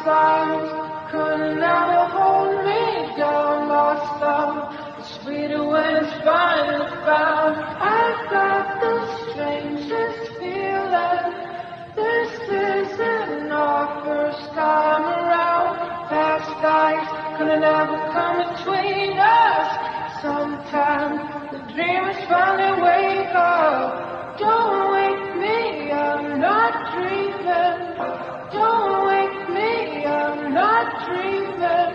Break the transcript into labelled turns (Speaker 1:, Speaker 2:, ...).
Speaker 1: stars couldn't ever hold me down. Lost love is sweeter when it's finally found. I got the strangest feeling. This isn't our first time around. Past lives couldn't ever come between us. Sometimes the dream is finally Jesus.